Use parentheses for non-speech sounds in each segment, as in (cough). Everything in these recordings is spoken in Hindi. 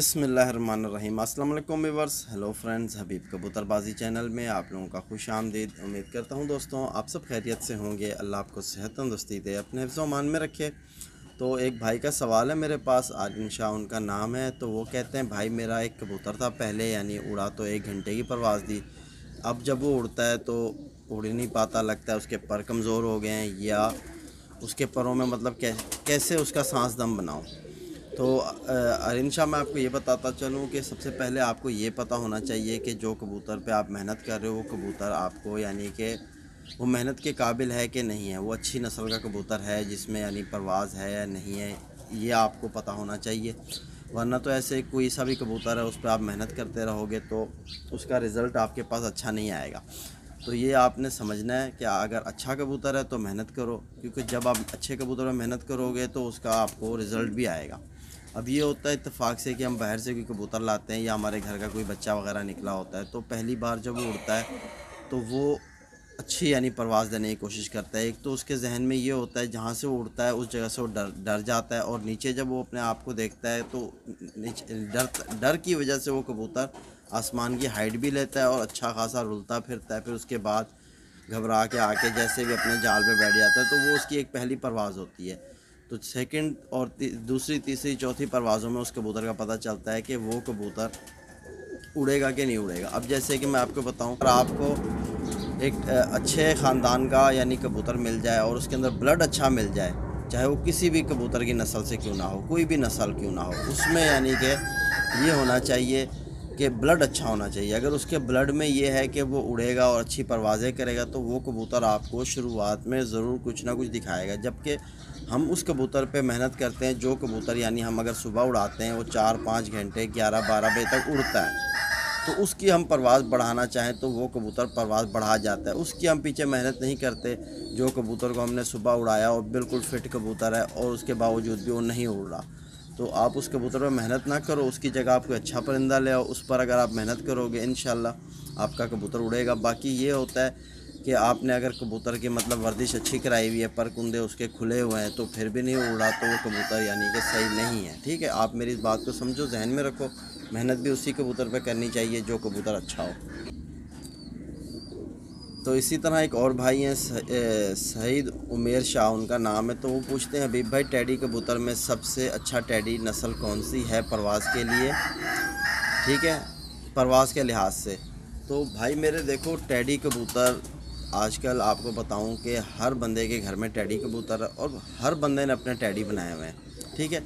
बिसमीम अल्लाम हेलो फ्रेंड्स, हबीब कबूतरबाजी चैनल में आप लोगों का खुश आमदीद। उम्मीद करता हूँ दोस्तों, आप सब खैरियत से होंगे। अल्लाह आपको सेहत तंदुरुस्ती दे, अपने मान में रखे। तो एक भाई का सवाल है मेरे पास। आदिम शाह उनका नाम है। तो वो कहते हैं, भाई, मेरा एक कबूतर था पहले, यानी उड़ा तो एक घंटे की परवाज़ दी। अब जब वो उड़ता है तो उड़ नहीं पाता। लगता है उसके पर कमज़ोर हो गए हैं या उसके परों में मतलब कैसे उसका सांस दम बनाऊँ? तो अरिन शाह, मैं आपको ये बताता चलूँ कि सबसे पहले आपको ये पता होना चाहिए कि जो कबूतर पे आप मेहनत कर रहे हो, वो कबूतर आपको यानी कि वो मेहनत के काबिल है कि नहीं है। वो अच्छी नस्ल का कबूतर है जिसमें यानी परवाज़ है या नहीं है, ये आपको पता होना चाहिए। वरना तो ऐसे कोई सा भी कबूतर है, उस पर आप मेहनत करते रहोगे तो उसका रिज़ल्ट आपके पास अच्छा नहीं आएगा। तो ये आपने समझना है कि अगर अच्छा कबूतर है तो मेहनत करो, क्योंकि जब आप अच्छे कबूतर में मेहनत करोगे तो उसका आपको रिज़ल्ट भी आएगा। अब ये होता है इतफाक़ से कि हम बाहर से कोई कबूतर लाते हैं या हमारे घर का कोई बच्चा वगैरह निकला होता है तो पहली बार जब वो उड़ता है तो वो अच्छी यानी परवाज़ देने की कोशिश करता है। एक तो उसके जहन में ये होता है, जहाँ से वो उड़ता है, उस जगह से वो डर डर जाता है और नीचे जब वो अपने आप को देखता है तो डर डर की वजह से वो कबूतर आसमान की हाइट भी लेता है और अच्छा खासा रुलता फिरता है, फिर उसके बाद घबरा के आके जैसे भी अपने जाल पे बैठ जाता है तो वो उसकी एक पहली परवाज़ होती है। तो सेकंड और ती, दूसरी तीसरी चौथी परवाज़ों में उस कबूतर का पता चलता है कि वो कबूतर उड़ेगा कि नहीं उड़ेगा। अब जैसे कि मैं आपको बताऊँ अगर आपको एक अच्छे ख़ानदान का यानी कबूतर मिल जाए और उसके अंदर ब्लड अच्छा मिल जाए चाहे वो किसी भी कबूतर की नस्ल से क्यों ना हो कोई भी नस्ल क्यों ना हो उसमें यानी कि ये होना चाहिए कि ब्लड अच्छा होना चाहिए। अगर उसके ब्लड में ये है कि वो उड़ेगा और अच्छी परवाज़ें करेगा तो वो कबूतर आपको शुरुआत में ज़रूर कुछ ना कुछ दिखाएगा। जबकि हम उस कबूतर पे मेहनत करते हैं, जो कबूतर यानी हम अगर सुबह उड़ाते हैं, वो चार, पाँच घंटे, ग्यारह, बारह बजे तक उड़ता है। तो उसकी हम परवाज़ बढ़ाना चाहें तो वो कबूतर परवाज़ बढ़ा जाता है। उसकी हम पीछे मेहनत नहीं करते, जो कबूतर को हमने सुबह उड़ाया और बिल्कुल फिट कबूतर है और उसके बावजूद भी वो नहीं उड़ रहा। तो आप उस कबूतर पर मेहनत ना करो, उसकी जगह आप कोई अच्छा परिंदा ले आओ, उस पर अगर आप मेहनत करोगे इन आपका कबूतर उड़ेगा। बाकी ये होता है कि आपने अगर कबूतर की मतलब वर्जिश अच्छी कराई हुई है पर कुंदे उसके खुले हुए हैं तो फिर भी नहीं उड़ा तो वो कबूतर यानी कि सही नहीं है, ठीक है? आप मेरी इस बात को समझो, जहन में रखो, मेहनत भी उसी कबूतर पे करनी चाहिए जो कबूतर अच्छा हो। तो इसी तरह एक और भाई हैं सईद उमेर शाह, उनका नाम है तो वो पूछते हैं हबीब भाई, टैडी कबूतर में सबसे अच्छा टैडी नस्ल कौन सी है परवाज़ के लिए? ठीक है परवाज़ के लिहाज से। तो भाई, मेरे देखो, टैडी कबूतर, आजकल आपको बताऊँ कि हर बंदे के घर में टैडी कबूतर और हर बंदे ने अपने टैडी बनाए हुए हैं। ठीक है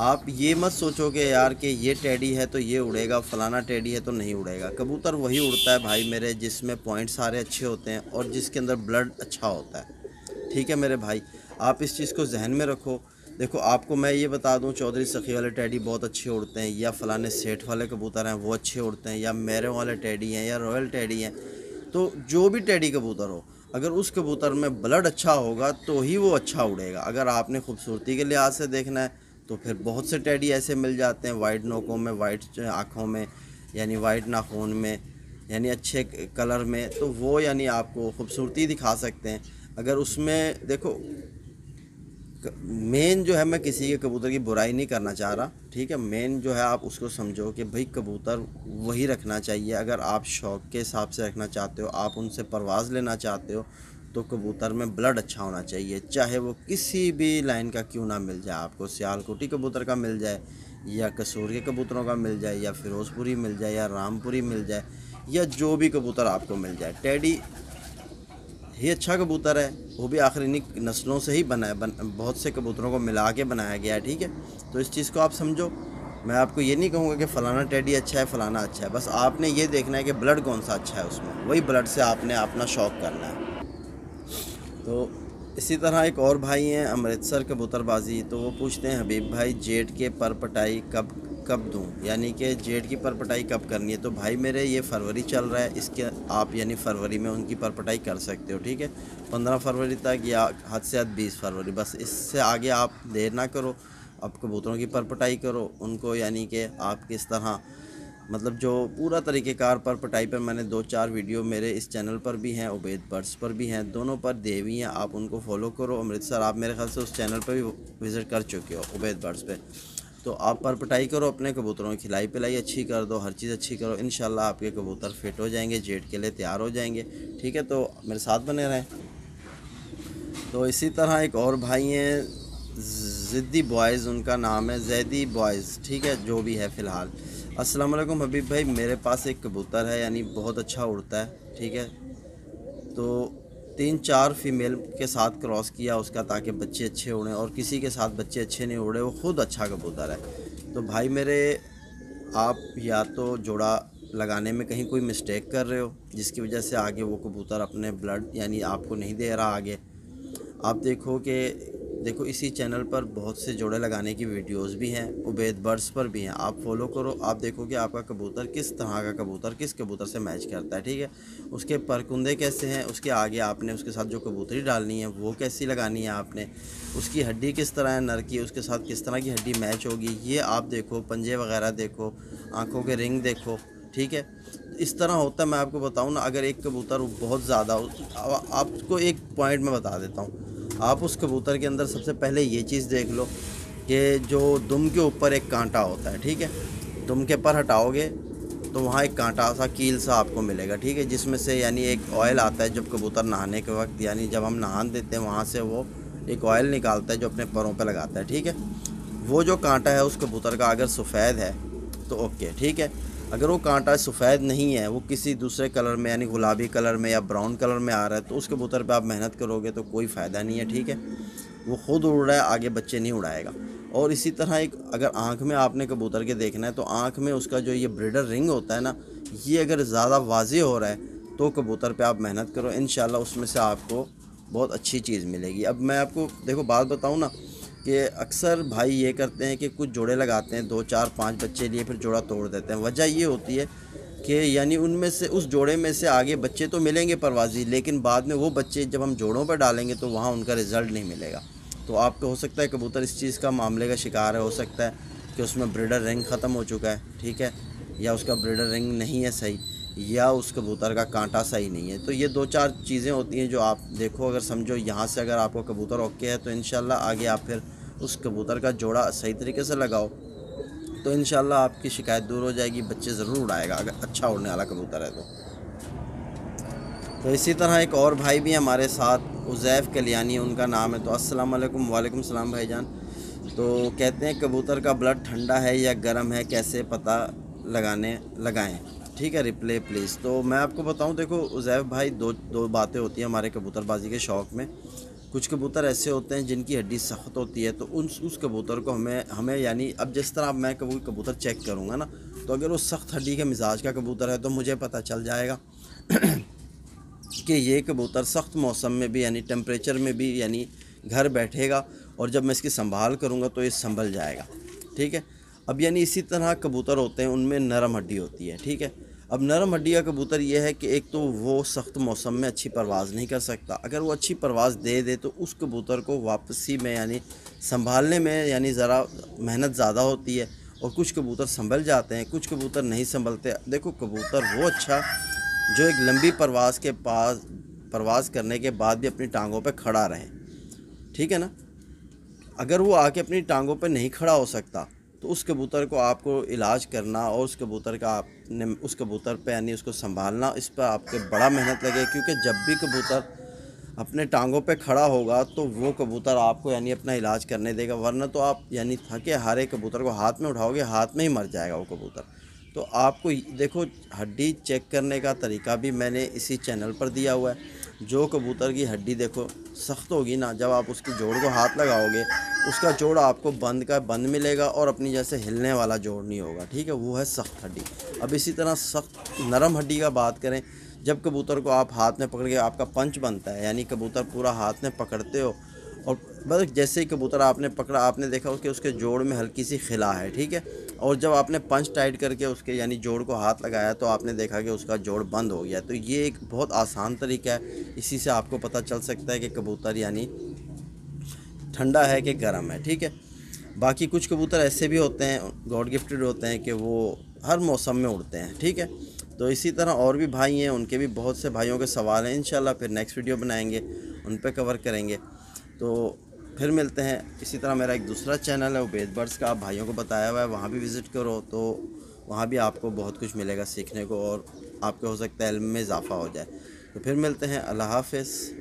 आप ये मत सोचो कि यार कि ये टैडी है तो ये उड़ेगा, फलाना टैडी है तो नहीं उड़ेगा। कबूतर वही उड़ता है भाई मेरे, जिसमें पॉइंट सारे अच्छे होते हैं और जिसके अंदर ब्लड अच्छा होता है। ठीक है मेरे भाई, आप इस चीज़ को जहन में रखो। देखो, आपको मैं ये बता दूँ, चौधरी सखी वाले टैडी बहुत अच्छे उड़ते हैं, या फलाने सेठ वाले कबूतर हैं, वो अच्छे उड़ते हैं, या मेरे वाले टैडी हैं, या रॉयल टैडी हैं। तो जो भी टैडी कबूतर हो, अगर उस कबूतर में ब्लड अच्छा होगा तो ही वो अच्छा उड़ेगा। अगर आपने खूबसूरती के लिहाज से देखना है तो फिर बहुत से टैडी ऐसे मिल जाते हैं वाइट नोकों में, वाइट आँखों में, यानी वाइट नाखून में, यानी अच्छे कलर में तो वो यानी आपको खूबसूरती दिखा सकते हैं। अगर उसमें देखो मेन जो है मैं किसी के कबूतर की बुराई नहीं करना चाह रहा, ठीक है? मेन जो है आप उसको समझो कि भाई कबूतर वही रखना चाहिए। अगर आप शौक़ के हिसाब से रखना चाहते हो, आप उनसे परवाज़ लेना चाहते हो तो कबूतर में ब्लड अच्छा होना चाहिए चाहे वो किसी भी लाइन का क्यों ना मिल जाए आपको सियालकोटी कबूतर का मिल जाए या कसूर के कबूतरों का मिल जाए या फिरोज़पुरी मिल जाए या रामपुरी मिल जाए या जो भी कबूतर आपको मिल जाए। टैडी ही अच्छा कबूतर है वो भी आखिर इन्हीं नस्लों से ही बना बन, बहुत से कबूतरों को मिला के बनाया गया है ठीक है? तो इस चीज़ को आप समझो। मैं आपको ये नहीं कहूँगा कि फ़लाना टैडी अच्छा है फ़लाना अच्छा है बस आपने ये देखना है कि ब्लड कौन सा अच्छा है उसमें। वही ब्लड से आपने अपना शौक़ करना है। तो इसी तरह एक और भाई हैं, अमृतसर कबूतरबाजी। तो वो पूछते हैं, हबीब भाई, जेठ के पर पटाई कब कब दूँ? यानी कि जेठ की पर पटाई कब करनी है? तो भाई, मेरे ये फरवरी चल रहा है, इसके आप यानी फरवरी में उनकी परपटाई कर सकते हो, ठीक है? पंद्रह फरवरी तक या हद से हद बीस फरवरी, बस इससे आगे आप देर ना करो, आप कबूतरों की परपटाई करो, उनको यानी कि आप किस तरह मतलब जो पूरा तरीक़ेकार पर, पटाई पर मैंने दो चार वीडियो मेरे इस चैनल पर भी हैं, उबैद बर्ड्स पर भी हैं, दोनों पर देवी हैं, आप उनको फॉलो करो। अमृतसर, आप मेरे ख्याल से उस चैनल पर भी विज़िट कर चुके हो, उबैद बर्ड्स पर तो आप पर पटाई करो, अपने कबूतरों की खिलाई पिलाई अच्छी कर दो, हर चीज़ अच्छी करो इन आपके कबूतर फिट हो जाएँगे जेट के लिए तैयार हो जाएँगे, ठीक है? तो मेरे साथ बने रहें। तो इसी तरह एक और भाई हैं, ज़िद्दी बॉयज़, उनका नाम है जैदी बॉयज़, ठीक है? जो भी है फ़िलहाल। अस्सलाम वालेकुम हबीब भाई, मेरे पास एक कबूतर है, यानी बहुत अच्छा उड़ता है, ठीक है? तो तीन चार फीमेल के साथ क्रॉस किया उसका ताकि बच्चे अच्छे उड़ें, और किसी के साथ बच्चे अच्छे नहीं उड़े, वो ख़ुद अच्छा कबूतर है। तो भाई मेरे, आप या तो जोड़ा लगाने में कहीं कोई मिस्टेक कर रहे हो, जिसकी वजह से आगे वो कबूतर अपने ब्लड यानी आपको नहीं दे रहा आगे? आप देखो कि देखो, इसी चैनल पर बहुत से जोड़े लगाने की वीडियोस भी हैं, उबैद बर्ड्स पर भी हैं। आप फॉलो करो, आप देखो कि आपका कबूतर किस तरह का कबूतर, किस कबूतर से मैच करता है, ठीक है? उसके परकुंदे कैसे हैं, उसके आगे आपने उसके साथ जो कबूतरी डालनी है, वो कैसी लगानी है आपने, उसकी हड्डी किस तरह है, नर की, उसके साथ किस तरह की हड्डी मैच होगी, ये आप देखो, पंजे वगैरह देखो, आँखों के रिंग देखो, ठीक है? इस तरह होता है, मैं आपको बताऊँ ना, अगर एक कबूतर बहुत ज़्यादा आपको एक पॉइंट में बता देता हूँ। आप उस कबूतर के अंदर सबसे पहले ये चीज़ देख लो कि जो दुम के ऊपर एक कांटा होता है, ठीक है? दुम के पर हटाओगे तो वहाँ एक कांटा सा कील सा आपको मिलेगा, ठीक है? जिसमें से यानी एक ऑयल आता है जब कबूतर नहाने के वक्त, यानी जब हम नहान देते हैं वहाँ से वो एक ऑयल निकालता है जो अपने परों पर लगाता है, ठीक है? वो जो कांटा है उस कबूतर का अगर सफ़ेद है तो ओके, ठीक है? अगर वो कांटा सफ़ेद नहीं है, वो किसी दूसरे कलर में, यानी गुलाबी कलर में या ब्राउन कलर में आ रहा है तो उस कबूतर पे आप मेहनत करोगे तो कोई फ़ायदा नहीं है, ठीक है? वो ख़ुद उड़ रहा है, आगे बच्चे नहीं उड़ाएगा। और इसी तरह एक, अगर आँख में आपने कबूतर के देखना है तो आँख में उसका जो ये ब्रिडर रिंग होता है ना, ये अगर ज़्यादा वाजे हो रहा है तो कबूतर पर आप मेहनत करो। इन उसमें से आपको बहुत अच्छी चीज़ मिलेगी। अब मैं आपको, देखो, बात बताऊँ ना कि अक्सर भाई ये करते हैं कि कुछ जोड़े लगाते हैं, दो, चार, पाँच बच्चे लिए फिर जोड़ा तोड़ देते हैं। वजह ये होती है कि यानी उनमें से, उस जोड़े में से आगे बच्चे तो मिलेंगे परवाजी, लेकिन बाद में वो बच्चे जब हम जोड़ों पर डालेंगे तो वहाँ उनका रिज़ल्ट नहीं मिलेगा। तो आपको हो सकता है कबूतर इस चीज़ का मामले का शिकार है, हो सकता है कि उसमें ब्रिडर रिंग ख़त्म हो चुका है, ठीक है? या उसका ब्रिडर रिंग नहीं है सही, या उस कबूतर का कांटा सही नहीं है। तो ये दो चार चीज़ें होती हैं जो आप देखो, अगर समझो यहाँ से अगर आपको कबूतर ओके है तो इन आगे आप फिर उस कबूतर का जोड़ा सही तरीके से लगाओ तो इन आपकी शिकायत दूर हो जाएगी, बच्चे ज़रूर उड़ाएगा, अगर अच्छा उड़ने वाला कबूतर है तो। तो इसी तरह एक और भाई भी हमारे साथ, उज़ैफ़ कलियानी, उनका नाम है तो अस्सलाम वालेकुम वालेकुम सलाम भाईजान। तो कहते हैं कबूतर का ब्लड ठंडा है या गर्म है, कैसे पता लगाने, लगाएँ? ठीक है रिप्ले प्लीज़ तो मैं आपको बताऊँ, देखो उज़ैफ़ भाई दो दो बातें होती हैं हमारे कबूतरबाजी के शौक़ में। कुछ कबूतर ऐसे होते हैं जिनकी हड्डी सख्त होती है तो उन, उस कबूतर को हमें हमें यानी अब जिस तरह मैं कभी कबूतर चेक करूँगा ना तो अगर वो सख्त हड्डी के मिजाज का कबूतर है तो मुझे पता चल जाएगा (clears throat) कि ये कबूतर सख्त मौसम में भी, यानी टेम्परेचर में भी, यानी घर बैठेगा और जब मैं इसकी संभाल करूँगा तो ये संभल जाएगा। ठीक है? अब यानी इसी तरह कबूतर होते हैं, उनमें नरम हड्डी होती है, ठीक है? अब नरम हड्डी का कबूतर यह है कि एक तो वो सख्त मौसम में अच्छी परवाज़ नहीं कर सकता। अगर वो अच्छी परवाज़ दे दे तो उस कबूतर को वापसी में यानी संभालने में यानी ज़रा मेहनत ज़्यादा होती है और कुछ कबूतर संभल जाते हैं, कुछ कबूतर नहीं संभलते। देखो, कबूतर वो अच्छा जो एक लंबी परवाज़ के पास, परवाज़ करने के बाद भी अपनी टांगों पर खड़ा रहे। ठीक है ना? अगर वो आके अपनी टांगों पर नहीं खड़ा हो सकता तो उस कबूतर को आपको इलाज करना और उस कबूतर का आपने उस कबूतर पे यानी उसको संभालना, इस पर आपके बड़ा मेहनत लगे क्योंकि जब भी कबूतर अपने टांगों पे खड़ा होगा तो वो कबूतर आपको यानी अपना इलाज करने देगा, वरना तो आप यानी थके, हारे कबूतर को हाथ में उठाओगे, हाथ में ही मर जाएगा वो कबूतर। तो आपको देखो, हड्डी चेक करने का तरीका भी मैंने इसी चैनल पर दिया हुआ है। जो कबूतर की हड्डी देखो, सख्त होगी ना। जब आप उसकी जोड़ को हाथ लगाओगे, उसका जोड़ आपको बंद का बंद मिलेगा और अपनी जैसे हिलने वाला जोड़ नहीं होगा, ठीक है? वो है सख्त हड्डी। अब इसी तरह सख्त, नरम हड्डी का बात करें, जब कबूतर को आप हाथ में पकड़ के आपका पंच बनता है, यानी कबूतर पूरा हाथ में पकड़ते हो और बस जैसे ही कबूतर आपने पकड़ा, आपने देखा उसके उसके जोड़ में हल्की सी खिला है, ठीक है? और जब आपने पंच टाइट करके उसके, यानी जोड़ को हाथ लगाया तो आपने देखा कि उसका जोड़ बंद हो गया। तो ये एक बहुत आसान तरीका है। इसी से आपको पता चल सकता है कि कबूतर, यानी ठंडा है कि गर्म है, ठीक है? बाकी कुछ कबूतर ऐसे भी होते हैं, गॉड गिफ्टेड होते हैं कि वो हर मौसम में उड़ते हैं, ठीक है? तो इसी तरह और भी भाई हैं, उनके भी बहुत से भाइयों के सवाल हैं। इन फिर नेक्स्ट वीडियो बनाएँगे, उन पर कवर करेंगे। तो फिर मिलते हैं। इसी तरह मेरा एक दूसरा चैनल है, उबेद बर्ड्स का। आप भाइयों को बताया हुआ है, वहाँ भी विज़िट करो तो वहाँ भी आपको बहुत कुछ मिलेगा सीखने को और आपके हो सकता है इल्म में इजाफ़ा हो जाए। तो फिर मिलते हैं। अल्लाह हाफिज़।